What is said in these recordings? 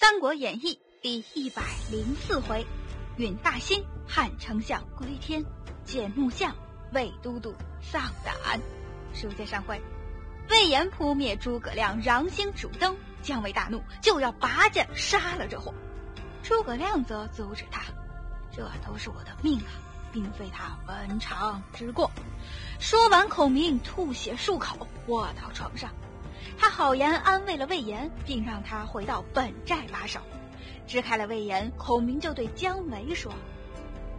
三国演义》第一百零四回：允大兴汉丞相归天，见木像魏都督丧胆。书接上回，魏延扑灭诸葛亮，攘星主灯，姜维大怒，就要拔剑杀了这货。诸葛亮则阻止他：“这都是我的命啊，并非他文长之过。”说完，孔明吐血漱口，卧到床上。他好言安慰了魏延，并让他回到本寨把守。支开了魏延，孔明就对姜维说：“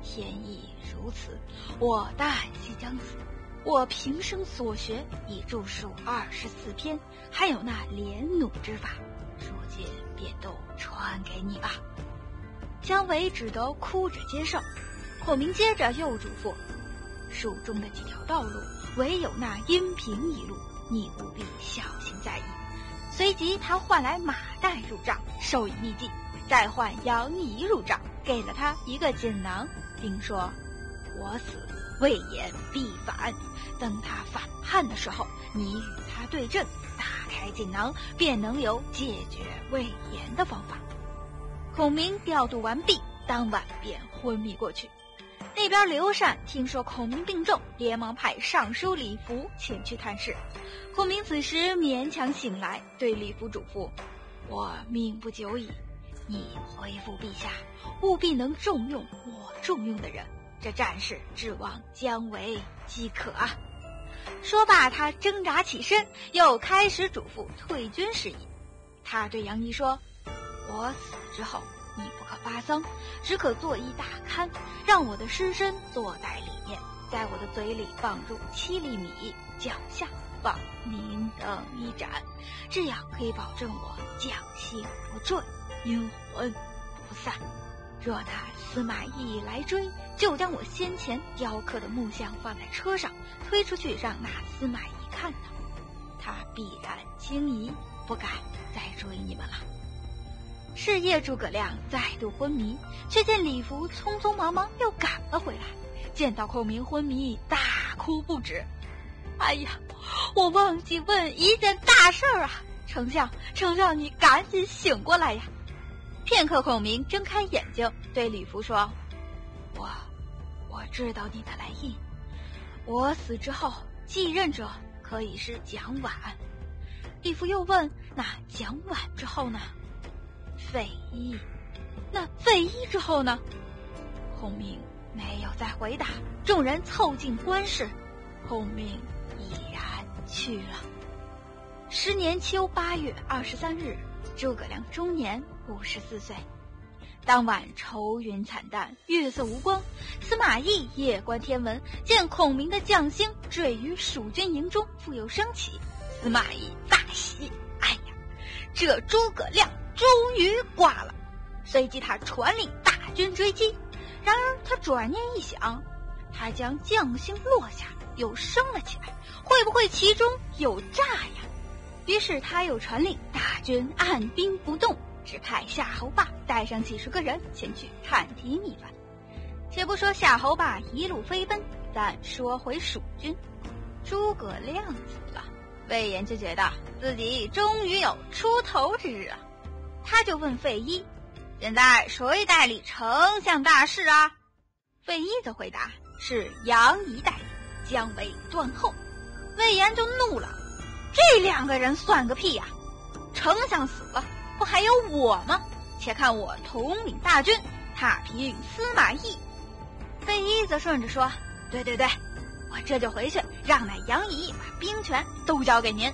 天意如此，我旦夕将死。我平生所学已著述二十四篇，还有那连弩之法，如今便都传给你吧。”姜维只得哭着接受。孔明接着又嘱咐：“蜀中的几条道路，唯有那阴平一路。”你务必小心在意。随即，他唤来马岱入帐，授以秘籍；再唤杨仪入帐，给了他一个锦囊，并说：“我死，魏延必反。等他反叛的时候，你与他对阵，打开锦囊，便能有解决魏延的方法。”孔明调度完毕，当晚便昏迷过去。那边刘禅听说孔明病重，连忙派尚书李福前去探视。孔明此时勉强醒来，对李福嘱咐：“我命不久矣，你回复陛下，务必能重用我重用的人。这战事指望姜维即可啊。”说罢，他挣扎起身，又开始嘱咐退军事宜。他对杨仪说：“我死之后。”你不可发丧，只可做一大龛，让我的尸身坐在里面，在我的嘴里放入七粒米，脚下放明灯一盏，这样可以保证我将心不坠，阴魂不散。若那司马懿来追，就将我先前雕刻的木像放在车上，推出去让那司马懿看到，他必然惊疑，不敢再追你们了。是夜，诸葛亮再度昏迷，却见李福匆匆忙忙又赶了回来。见到孔明昏迷，大哭不止。哎呀，我忘记问一件大事儿啊！丞相，丞相，你赶紧醒过来呀！片刻，孔明睁开眼睛，对李福说：“我，我知道你的来意。我死之后，继任者可以是蒋琬。”李福又问：“那蒋琬之后呢？”费祎，那费祎之后呢？孔明没有再回答。众人凑近观视，孔明已然去了。十年秋八月二十三日，诸葛亮终年五十四岁。当晚愁云惨淡，月色无光。司马懿夜观天文，见孔明的将星坠于蜀军营中，复又升起。司马懿大喜，哎呀，这诸葛亮！终于挂了，随即他传令大军追击。然而他转念一想，他将将星落下，又升了起来，会不会其中有诈呀？于是他又传令大军按兵不动，只派夏侯霸带上几十个人前去探听一番。且不说夏侯霸一路飞奔，但说回蜀军，诸葛亮死了，魏延就觉得自己终于有出头之日了。他就问费祎：“现在谁代理丞相大事啊？”费祎则回答：“是杨仪代理，姜维断后。”魏延就怒了：“这两个人算个屁呀！丞相死了，不还有我吗？且看我统领大军，踏平司马懿。”费祎则顺着说：“对对对，我这就回去，让那杨仪把兵权都交给您。”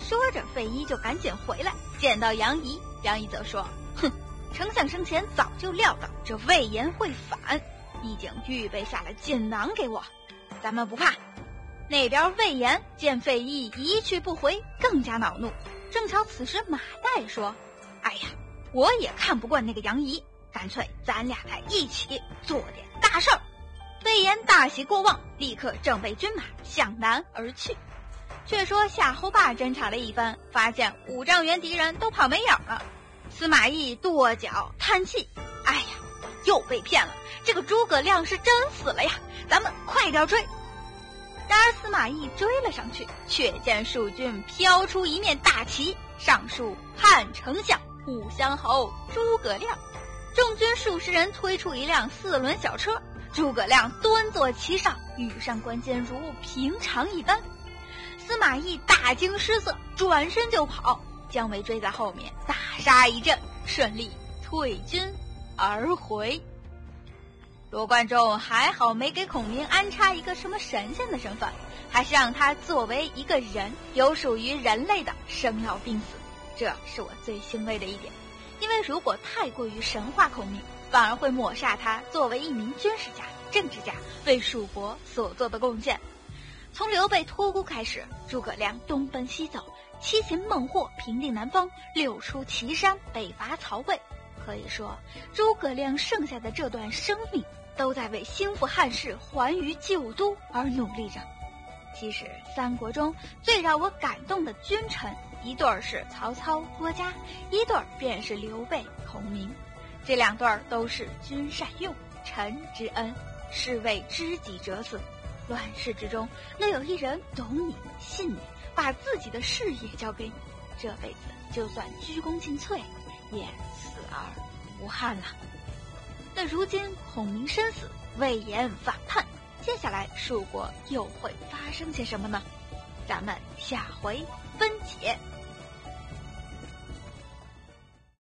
说着，费祎就赶紧回来，见到杨仪。杨仪则说：“哼，丞相生前早就料到这魏延会反，已经预备下了锦囊给我。咱们不怕。”那边魏延见费祎一去不回，更加恼怒。正巧此时马岱说：“哎呀，我也看不惯那个杨仪，干脆咱俩来一起做点大事儿。”魏延大喜过望，立刻正备军马向南而去。却说夏侯霸侦查了一番，发现五丈原敌人都跑没影了。司马懿跺脚叹气：“哎呀，又被骗了！这个诸葛亮是真死了呀！咱们快点追！”然而司马懿追了上去，却见蜀军飘出一面大旗，上书“汉丞相武乡侯诸葛亮。众军数十人推出一辆四轮小车，诸葛亮端坐其上，羽扇纶巾如平常一般。司马懿大惊失色，转身就跑。姜维追在后面，大杀一阵，顺利退军而回。罗贯中还好没给孔明安插一个什么神仙的身份，还是让他作为一个人，有属于人类的生老病死，这是我最欣慰的一点。因为如果太过于神话孔明，反而会抹杀他作为一名军事家、政治家为蜀国所做的贡献。从刘备托孤开始，诸葛亮东奔西走，七擒孟获，平定南方，六出祁山，北伐曹魏。可以说，诸葛亮剩下的这段生命。都在为兴复汉室、还于旧都而努力着。其实，三国中最让我感动的君臣，一对儿是曹操、郭嘉，一对儿便是刘备、孔明。这两对儿都是君善用，臣之恩，是为知己者死。乱世之中，能有一人懂你、信你，把自己的事业交给你，这辈子就算鞠躬尽瘁，也死而无憾了。但如今孔明身死，魏延反叛，接下来蜀国又会发生些什么呢？咱们下回分解。